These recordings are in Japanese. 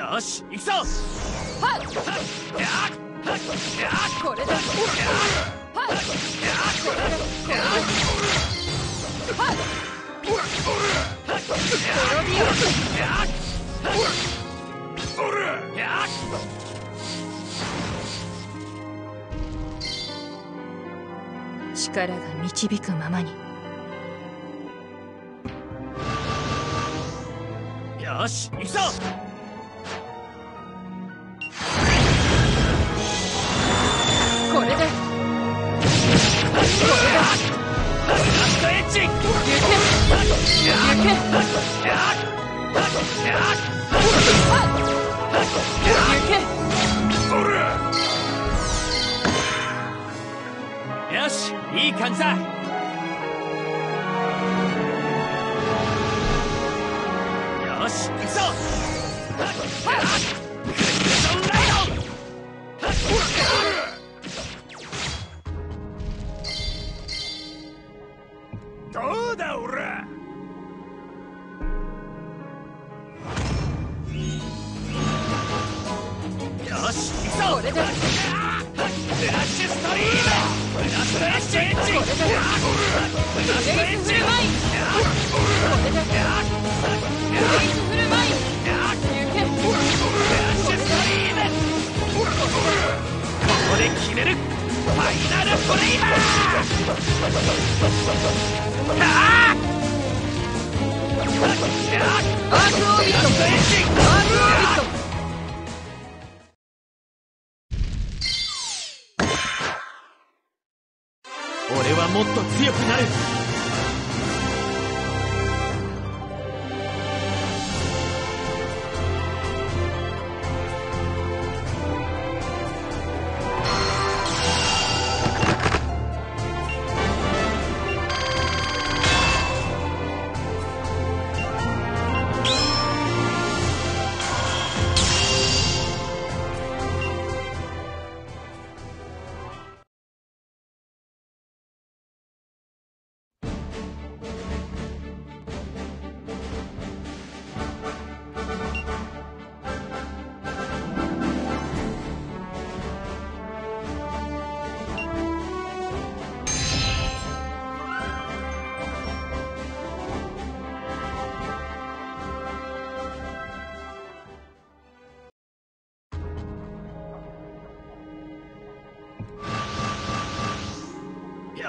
よし行くぞ。はっ。これだはっ。これだこれだはっ。滅びよ力が導くままによし行くぞよしいい感じだ。イナルフレイマーあアクオビットアクオビット俺はもっと強くなる。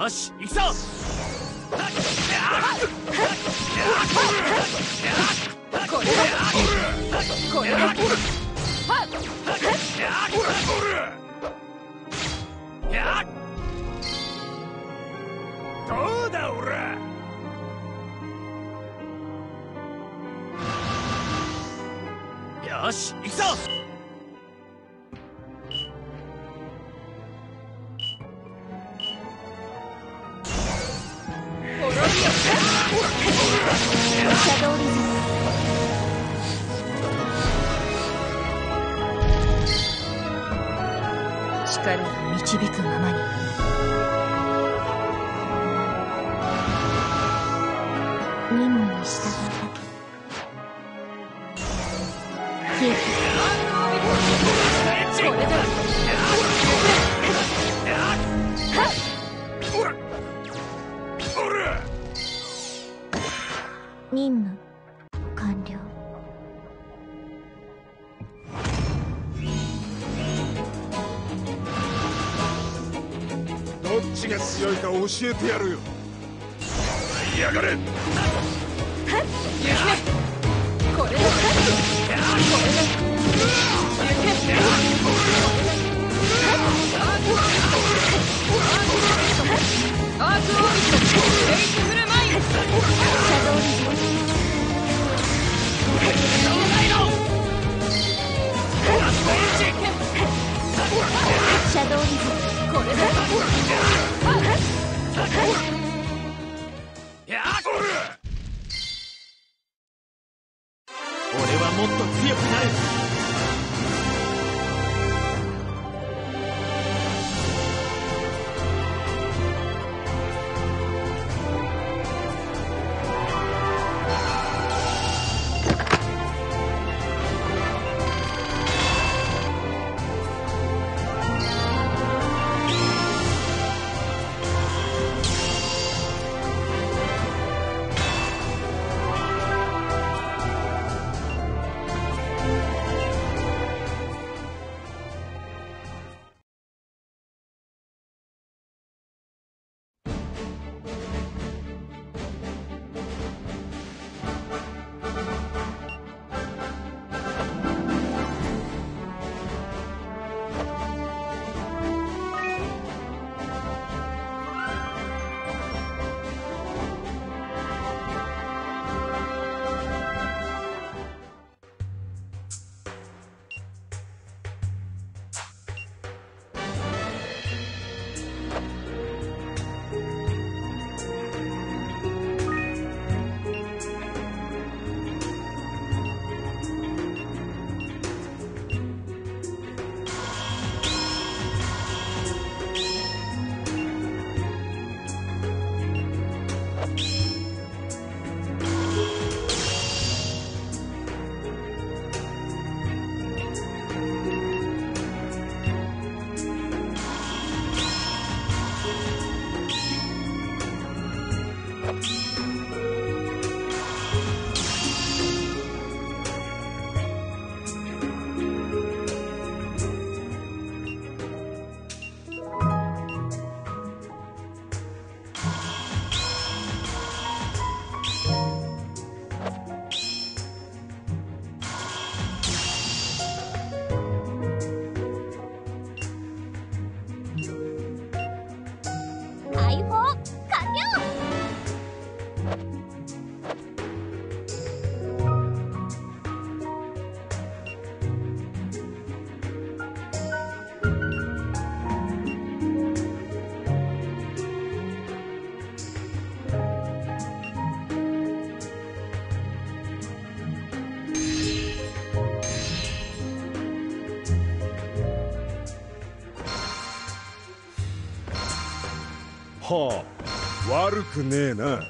よし行くぞ。これだこれだはっどうだオラよし行くぞ力が導くままに。任務に従う。だけ消えてこれだ任務。強いか教えてやるよ。がれ。これだこれだ悪くねえな。